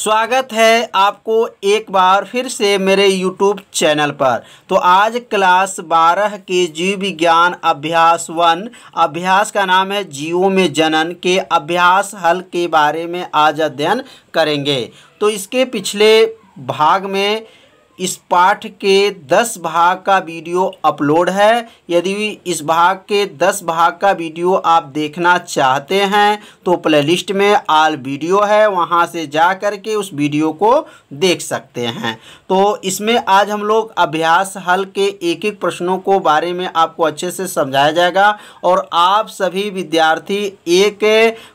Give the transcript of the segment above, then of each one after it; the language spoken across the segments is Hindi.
स्वागत है आपको एक बार फिर से मेरे YouTube चैनल पर। तो आज क्लास 12 के जीव विज्ञान अभ्यास वन, अभ्यास का नाम है जीवों में जनन के अभ्यास हल के बारे में आज अध्ययन करेंगे। तो इसके पिछले भाग में इस पाठ के दस भाग का वीडियो अपलोड है। यदि इस भाग के दस भाग का वीडियो आप देखना चाहते हैं तो प्लेलिस्ट में आल वीडियो है, वहाँ से जा कर के उस वीडियो को देख सकते हैं। तो इसमें आज हम लोग अभ्यास हल के एक एक प्रश्नों को बारे में आपको अच्छे से समझाया जाएगा और आप सभी विद्यार्थी एक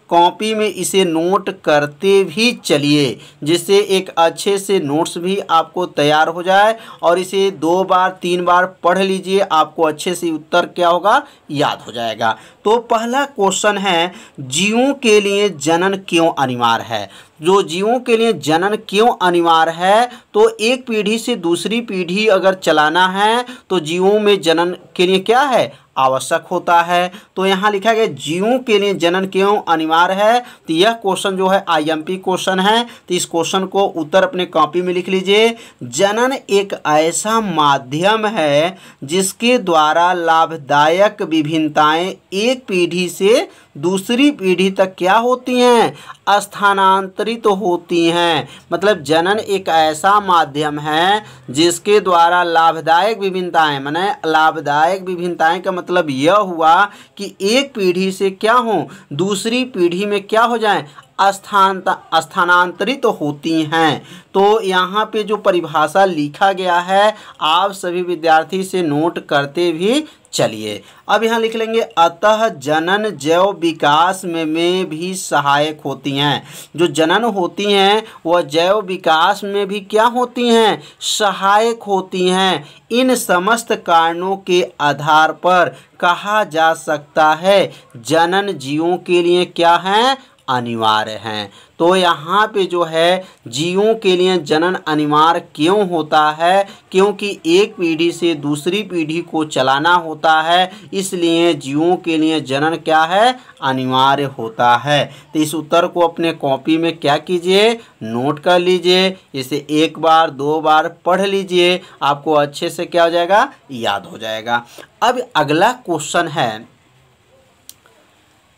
कॉपी में इसे नोट करते भी चलिए, जिससे एक अच्छे से नोट्स भी आपको तैयार हो जाए। और इसे दो बार, तीन बार पढ़ लीजिए, आपको अच्छे से उत्तर क्या होगा? याद हो जाएगा। तो पहला क्वेश्चन है, जीवों के लिए जनन क्यों अनिवार्य है? जो जीवों के लिए जनन क्यों अनिवार्य है? तो एक पीढ़ी से दूसरी पीढ़ी अगर चलाना है तो जीवों में जनन के लिए क्या है? आवश्यक होता है। तो यहाँ लिखा गया जीवों के लिए जनन क्यों अनिवार्य है? तो यह क्वेश्चन जो है आईएमपी क्वेश्चन है। तो इस क्वेश्चन को उत्तर अपने कॉपी में लिख लीजिए। जनन एक ऐसा माध्यम है, जिसके द्वारा लाभदायक विभिन्नताएँ एक पीढ़ी से दूसरी पीढ़ी तक क्या होती हैं? स्थानांतरित तो होती हैं। मतलब जनन एक ऐसा माध्यम है जिसके द्वारा लाभदायक विभिन्नताएँ, मैंने लाभदायक विभिन्नताएँ का मतलब यह हुआ कि एक पीढ़ी से क्या हो? दूसरी पीढ़ी में क्या हो जाए? स्थान स्थानांतरित होती हैं। तो यहाँ पे जो परिभाषा लिखा गया है आप सभी विद्यार्थी से नोट करते भी चलिए। अब यहाँ लिख लेंगे अतः जनन जैव विकास में, में भी सहायक होती हैं। जो जनन होती हैं वह जैव विकास में भी क्या होती हैं? सहायक होती हैं। इन समस्त कारणों के आधार पर कहा जा सकता है जनन जीवों के लिए क्या है? अनिवार्य हैं। तो यहाँ पे जो है, जीवों के लिए जनन अनिवार्य क्यों होता है? क्योंकि एक पीढ़ी से दूसरी पीढ़ी को चलाना होता है, इसलिए जीवों के लिए जनन क्या है? अनिवार्य होता है। तो इस उत्तर को अपने कॉपी में क्या कीजिए? नोट कर लीजिए। इसे एक बार, दो बार पढ़ लीजिए। आपको अच्छे से क्या हो जाएगा? याद हो जाएगा। अब अगला क्वेश्चन है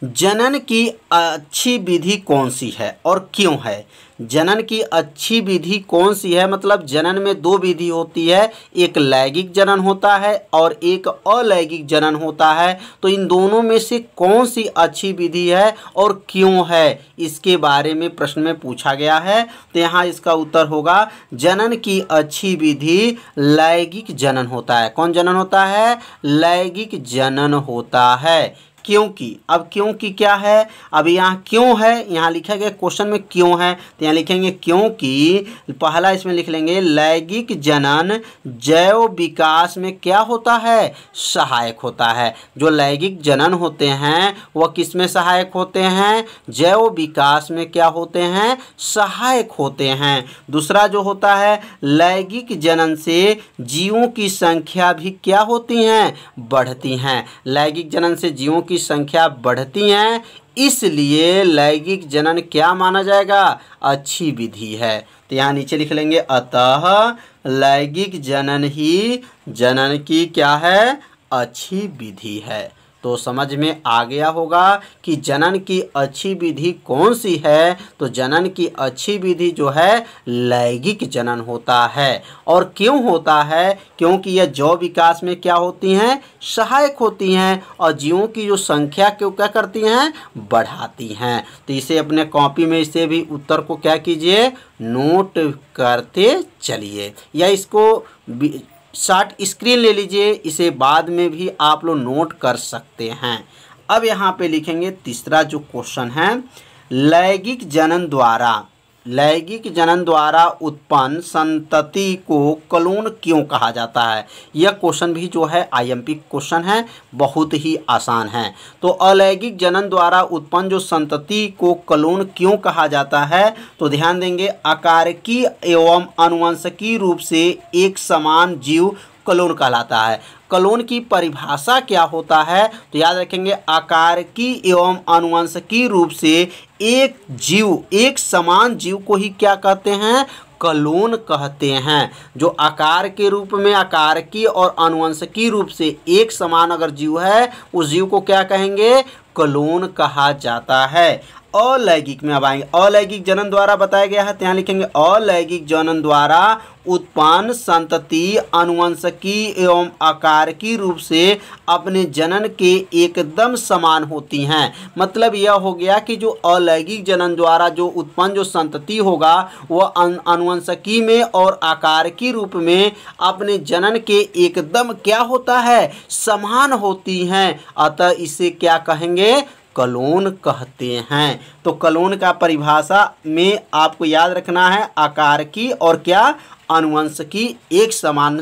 जनन की अच्छी विधि कौन सी है और क्यों है? जनन की अच्छी विधि कौन सी है? मतलब जनन में दो विधि होती है, एक लैंगिक जनन होता है और एक अलैंगिक जनन होता है। तो इन दोनों में से कौन सी अच्छी विधि है और क्यों है? इसके बारे में प्रश्न में पूछा गया है। तो यहाँ इसका उत्तर होगा, जनन की अच्छी विधि लैंगिक जनन होता है। कौन जनन होता है? लैंगिक जनन होता है। क्योंकि? अब क्योंकि क्या है? अब यहाँ क्यों है? यहाँ लिखा गया क्वेश्चन में क्यों है? तो यहाँ लिखेंगे क्योंकि, पहला इसमें लिख लेंगे, लैंगिक जनन जैव विकास में क्या होता है? सहायक होता है। जो लैंगिक जनन होते हैं, वह किसमें सहायक होते हैं? जैव विकास में क्या होते हैं? सहायक होते हैं। दूसरा जो होता है, लैंगिक जनन से जीवों की संख्या भी क्या होती हैं? बढ़ती हैं। लैंगिक जनन से जीवों की की संख्या बढ़ती हैं, इसलिए लैंगिक जनन क्या माना जाएगा? अच्छी विधि है। तो यहाँ नीचे लिख लेंगे, अतः लैंगिक जनन ही जनन की क्या है? अच्छी विधि है। तो समझ में आ गया होगा कि जनन की अच्छी विधि कौन सी है? तो जनन की अच्छी विधि जो है, लैंगिक जनन होता है। और क्यों होता है? क्योंकि यह जौ विकास में क्या होती हैं? सहायक होती हैं और जीवों की जो संख्या क्यों क्या करती हैं? बढ़ाती हैं। तो इसे अपने कॉपी में इसे भी उत्तर को क्या कीजिए? नोट करते चलिए। या इसको शार्ट स्क्रीन ले लीजिए, इसे बाद में भी आप लोग नोट कर सकते हैं। अब यहाँ पे लिखेंगे तीसरा जो क्वेश्चन है, लैंगिक जनन द्वारा। लैंगिक जनन द्वारा उत्पन्न संतति को कलून क्यों कहा जाता है? यह क्वेश्चन भी जो है आईएमपी क्वेश्चन है, बहुत ही आसान है। तो अलैंगिक जनन द्वारा उत्पन्न जो संतति को कलून क्यों कहा जाता है? तो ध्यान देंगे, आकार की एवं अनुवंशकीय रूप से एक समान जीव कलोन कहलाता है। कलोन की परिभाषा क्या होता है? तो याद रखेंगे, आकार की एवं अनुवंशिकी रूप से एक जीव, एक समान जीव को ही क्या कहते हैं? कलोन कहते हैं। जो आकार के रूप में, आकार की और अनुवंशिकी रूप से एक समान अगर जीव है, उस जीव को क्या कहेंगे? कलोन कहा जाता है। अलैंगिक में अब आएँगे। अलैंगिक जनन द्वारा बताया गया है तो यहाँ लिखेंगे अलैंगिक जनन द्वारा उत्पन्न संतति अनुवंशकी एवं आकार की रूप से अपने जनन के एकदम समान होती हैं। मतलब यह हो गया कि जो अलैंगिक जनन द्वारा जो उत्पन्न जो संतति होगा, वह अनुवंशकी में और आकार की रूप में अपने जनन के एकदम क्या होता है? समान होती हैं। अतः इसे क्या कहेंगे? कलोन कहते हैं। तो कलोन का परिभाषा में आपको याद रखना है, आकार की और क्या? अनुवंश की। एक समान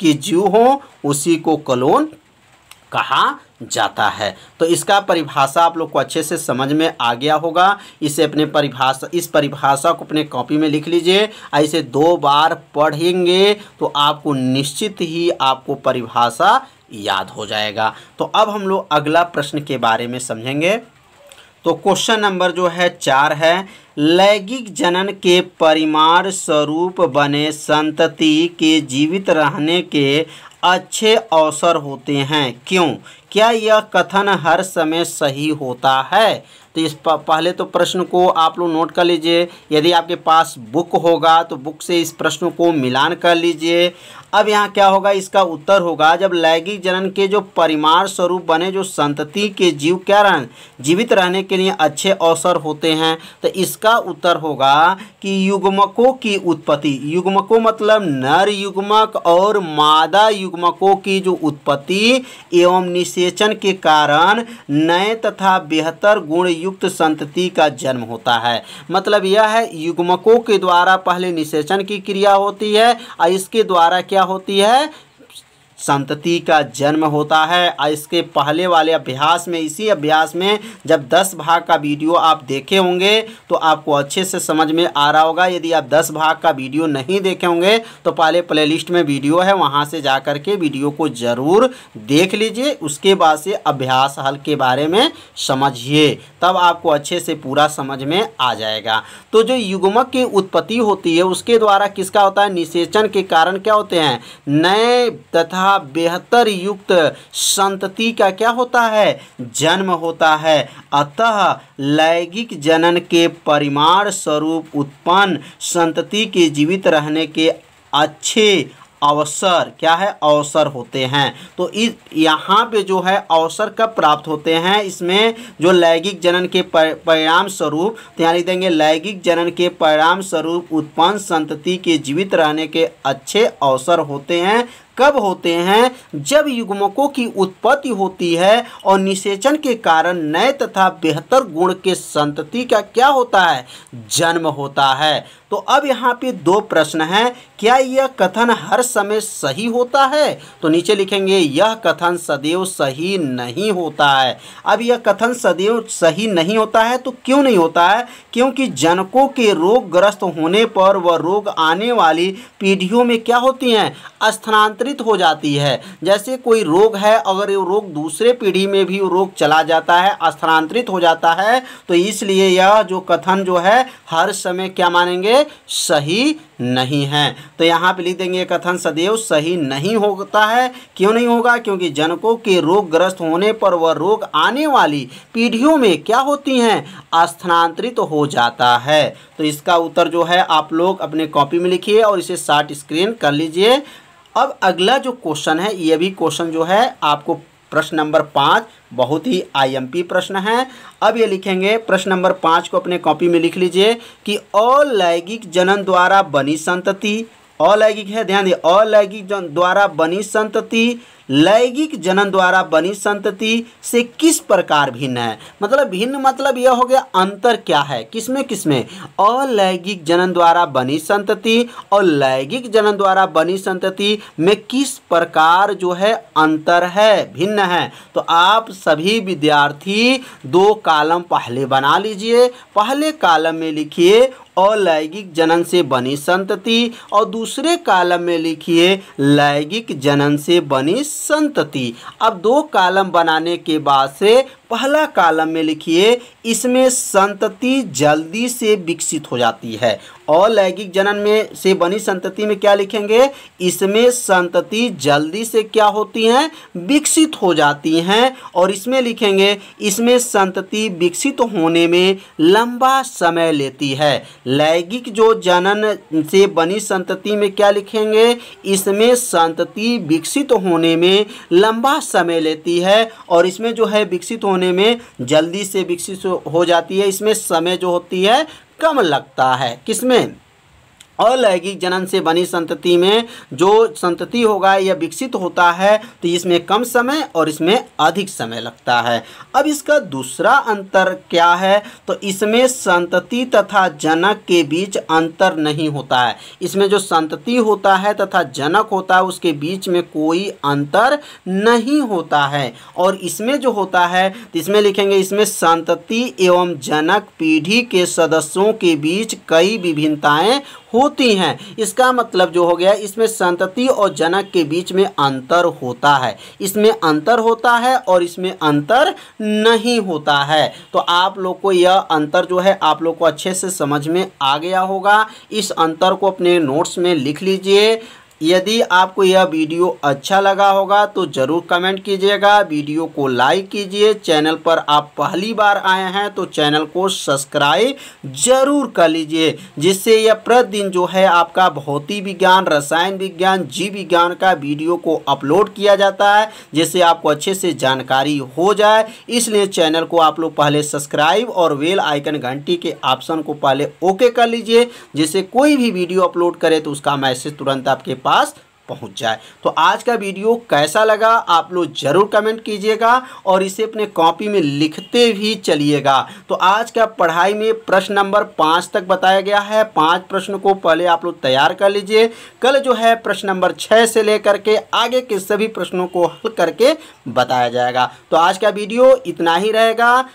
की जीव हो, उसी को कलोन कहा जाता है। तो इसका परिभाषा आप लोग को अच्छे से समझ में आ गया होगा। इसे अपने परिभाषा, इस परिभाषा को अपने कॉपी में लिख लीजिए। ऐसे दो बार पढ़ेंगे तो आपको निश्चित ही आपको परिभाषा याद हो जाएगा। तो अब हम लोग अगला प्रश्न के बारे में समझेंगे। तो क्वेश्चन नंबर जो है, चार है। लैंगिक जनन के परिमाण स्वरूप बने संतति के जीवित रहने के अच्छे अवसर होते हैं। क्यों? क्या यह कथन हर समय सही होता है? तो इस पहले तो प्रश्न को आप लोग नोट कर लीजिए। यदि आपके पास बुक होगा तो बुक से इस प्रश्न को मिलान कर लीजिए। अब यहाँ क्या होगा? इसका उत्तर होगा, जब लैंगिक जनन के जो परिमाण स्वरूप बने, जो संतति के जीव क्या रह जीवित रहने के लिए अच्छे अवसर होते हैं तो इसका उत्तर होगा कि युग्मकों की उत्पत्ति। युग्मकों मतलब नर युग्मक और मादा युग्मकों की जो उत्पत्ति एवं निषेचन के कारण नए तथा बेहतर गुण युक्त संतति का जन्म होता है। मतलब यह है, युग्मकों के द्वारा पहले निषेचन की क्रिया होती है, और इसके द्वारा क्या होती है? संतति का जन्म होता है। इसके पहले वाले अभ्यास में, इसी अभ्यास में जब 10 भाग का वीडियो आप देखे होंगे तो आपको अच्छे से समझ में आ रहा होगा। यदि आप 10 भाग का वीडियो नहीं देखे होंगे तो पहले प्लेलिस्ट में वीडियो है, वहाँ से जा कर के वीडियो को ज़रूर देख लीजिए। उसके बाद से अभ्यास हल के बारे में समझिए, तब आपको अच्छे से पूरा समझ में आ जाएगा। तो जो युग्मक की उत्पत्ति होती है, उसके द्वारा किसका होता है? निषेचन के कारण क्या होते हैं? नए तथा तथा बेहतर युक्त संतति का क्या होता है? जन्म होता है। अतः लैंगिक जनन के परिमाण स्वरूप उत्पन्न संतति के जीवित रहने के अच्छे अवसर क्या है? अवसर होते हैं। तो इस, यहाँ पे जो है अवसर कब प्राप्त होते हैं? इसमें जो लैंगिक जनन के परिणाम स्वरूप यहाँ लिख देंगे, लैंगिक जनन के परिणाम स्वरूप उत्पन्न संतति के जीवित रहने के अच्छे अवसर होते हैं। कब होते हैं? जब युग्मकों की उत्पत्ति होती है और निषेचन के कारण नए तथा बेहतर गुण के संतति का क्या होता है? जन्म होता है। तो अब यहाँ पे दो प्रश्न हैं। क्या यह कथन हर समय सही होता है? तो नीचे लिखेंगे, यह कथन सदैव सही नहीं होता है। अब यह कथन सदैव सही नहीं होता है तो क्यों नहीं होता है? क्योंकि जनकों के रोग ग्रस्त होने पर वह रोग आने वाली पीढ़ियों में क्या होती हैं? स्थानांतरित हो जाती है। जैसे कोई रोग है, अगर ये रोग दूसरे पीढ़ी में भी रोग चला जाता है, स्थानांतरित हो जाता है तो इसलिए यह जो कथन जो है, हर समय क्या मानेंगे? सही नहीं है। तो यहाँ पे लिख देंगे कथन, सदैव सही नहीं होता है। क्यों नहीं होगा? क्योंकि जनकों के रोग ग्रस्त होने पर वह रोग आने वाली पीढ़ियों में क्या होती हैं? स्थानांतरित तो हो जाता है। तो इसका उत्तर जो है, आप लोग अपने कॉपी में लिखिए और इसे शार्ट स्क्रीन कर लीजिए। अब अगला जो क्वेश्चन है, ये भी क्वेश्चन जो है, आपको प्रश्न नंबर पाँच, बहुत ही आईएमपी प्रश्न है। अब ये लिखेंगे, प्रश्न नंबर पाँच को अपने कॉपी में लिख लीजिए कि अलैंगिक जनन द्वारा बनी संतति, अलैगिक है, ध्यान दिए अलैगिक जन द्वारा बनी संतति लैंगिक जनन द्वारा बनी संतति से किस प्रकार भिन्न है? मतलब भिन्न मतलब यह हो गया अंतर क्या है? किसमें किसमें? अलैंगिक जनन द्वारा बनी संतति और लैंगिक जनन द्वारा बनी संतति में किस प्रकार जो है अंतर है, भिन्न है? तो आप सभी विद्यार्थी दो कालम पहले बना लीजिए। पहले कालम में लिखिए, अलैंगिक जनन से बनी संतति और दूसरे कालम में लिखिए, लैंगिक जनन से बनी संतति। अब दो कालम बनाने के बाद से पहला कालम में लिखिए, इसमें संतति जल्दी से विकसित हो जाती है। और लैंगिक जनन में से बनी संतति में क्या लिखेंगे? इसमें संतति जल्दी से क्या होती हैं? विकसित हो जाती हैं। और इसमें लिखेंगे, इसमें संतति विकसित होने में लंबा समय लेती है। लैंगिक जो जनन से बनी संतति में क्या लिखेंगे? इसमें संतति विकसित होने में लंबा समय लेती है। और इसमें जो है विकसित होने होने में जल्दी से विकसित हो जाती है। इसमें समय जो होती है, कम लगता है। किसमें? अलैंगिक जनन से बनी संतति में जो संतति होगा, यह विकसित होता है तो इसमें कम समय और इसमें अधिक समय लगता है। अब इसका दूसरा अंतर क्या है? तो इसमें संतति तथा जनक के बीच अंतर नहीं होता है। इसमें जो संतति होता है तथा जनक होता है, उसके बीच में कोई अंतर नहीं होता है। और इसमें जो होता है तो इसमें लिखेंगे, इसमें संतति एवं जनक पीढ़ी के सदस्यों के बीच कई विभिन्नताएँ होती हैं। इसका मतलब जो हो गया, इसमें संतति और जनक के बीच में अंतर होता है। इसमें अंतर होता है और इसमें अंतर नहीं होता है। तो आप लोग को यह अंतर जो है, आप लोग को अच्छे से समझ में आ गया होगा। इस अंतर को अपने नोट्स में लिख लीजिए। यदि आपको यह वीडियो अच्छा लगा होगा तो ज़रूर कमेंट कीजिएगा। वीडियो को लाइक कीजिए। चैनल पर आप पहली बार आए हैं तो चैनल को सब्सक्राइब ज़रूर कर लीजिए, जिससे यह प्रतिदिन जो है आपका भौतिक विज्ञान, रसायन विज्ञान, जीव विज्ञान का वीडियो को अपलोड किया जाता है, जिससे आपको अच्छे से जानकारी हो जाए। इसलिए चैनल को आप लोग पहले सब्सक्राइब और वेल आइकन घंटी के ऑप्शन को पहले ओके कर लीजिए, जिससे कोई भी वीडियो अपलोड करे तो उसका मैसेज तुरंत आपके पास पहुँच जाए। तो आज का वीडियो कैसा लगा, आप लोग ज़रूर कमेंट कीजिएगा और इसे अपने कॉपी में लिखते भी चलिएगा। तो आज का पढ़ाई में प्रश्न नंबर पाँच तक बताया गया है। पाँच प्रश्न को पहले आप लोग तैयार कर लीजिए। कल जो है प्रश्न नंबर छः से लेकर के आगे के सभी प्रश्नों को हल करके बताया जाएगा। तो आज का वीडियो इतना ही रहेगा।